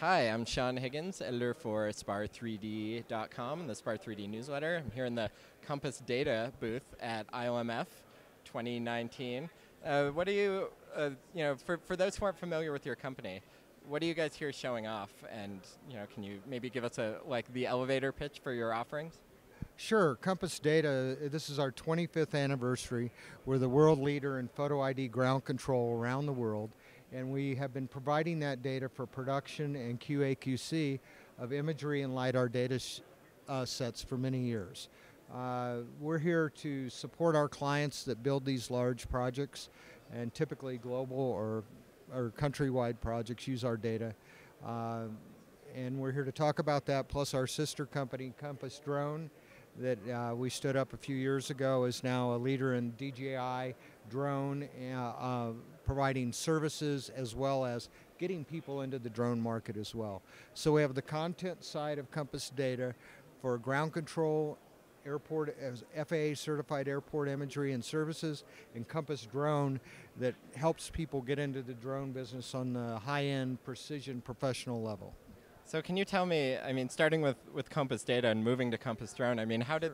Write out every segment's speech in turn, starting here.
Hi, I'm Sean Higgins, editor for SPAR3D.com and the SPAR3D newsletter. I'm here in the Compass Data booth at ILMF 2019. Uh, what do you, uh, you know, for, for those who aren't familiar with your company, what are you guys here showing off? And, you know, can you maybe give us a, like, the elevator pitch for your offerings? Sure, Compass Data, this is our 25th anniversary. We're the world leader in photo ID ground control around the world and we have been providing that data for production and QA/QC of imagery and LiDAR data uh, sets for many years. Uh, we're here to support our clients that build these large projects, and typically global or, or countrywide projects use our data. Uh, and we're here to talk about that, plus our sister company, Compass Drone, that uh, we stood up a few years ago, is now a leader in DJI drone, uh, uh, providing services as well as getting people into the drone market as well. So we have the content side of Compass Data for ground control, airport as FAA certified airport imagery and services, and Compass Drone that helps people get into the drone business on the high-end precision professional level. So can you tell me, I mean, starting with, with Compass Data and moving to Compass Drone, I mean, how did,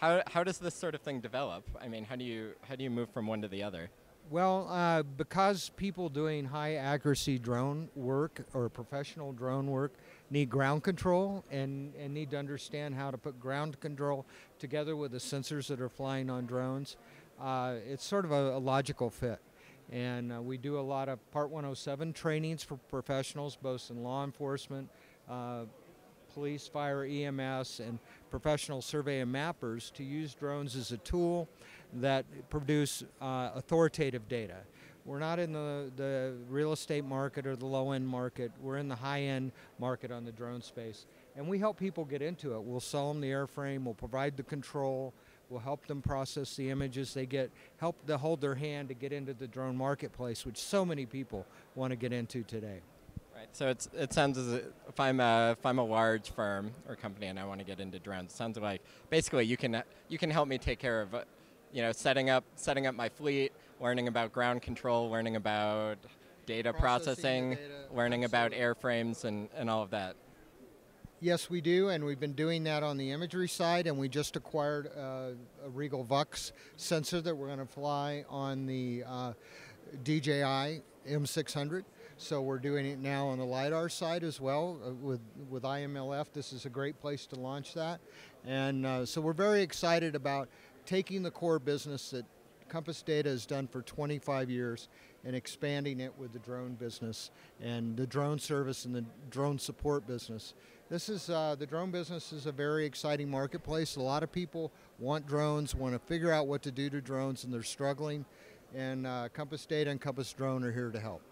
how, how does this sort of thing develop? I mean, how do you, how do you move from one to the other? Well, uh, because people doing high accuracy drone work or professional drone work need ground control and, and need to understand how to put ground control together with the sensors that are flying on drones, uh, it's sort of a, a logical fit. And uh, we do a lot of Part 107 trainings for professionals, both in law enforcement, uh, police, fire, EMS, and professional survey and mappers to use drones as a tool that produce uh, authoritative data. We're not in the, the real estate market or the low end market. We're in the high end market on the drone space. And we help people get into it. We'll sell them the airframe, we'll provide the control, We'll help them process the images they get, help to hold their hand to get into the drone marketplace, which so many people want to get into today. Right. So it's, it sounds as if I'm a, if I'm a large firm or company and I want to get into drones, it sounds like basically you can you can help me take care of, you know, setting up setting up my fleet, learning about ground control, learning about data processing, processing data, learning absolutely. about airframes and, and all of that. Yes, we do, and we've been doing that on the imagery side, and we just acquired uh, a Riegl VUX sensor that we're going to fly on the uh, DJI M600. So we're doing it now on the LiDAR side as well uh, with, with IMLF. This is a great place to launch that. And uh, so we're very excited about taking the core business that Compass Data has done for 25 years and expanding it with the drone business and the drone service and the drone support business. This is uh, the drone business is a very exciting marketplace. A lot of people want drones, want to figure out what to do to drones, and they're struggling. And uh, Compass Data and Compass Drone are here to help.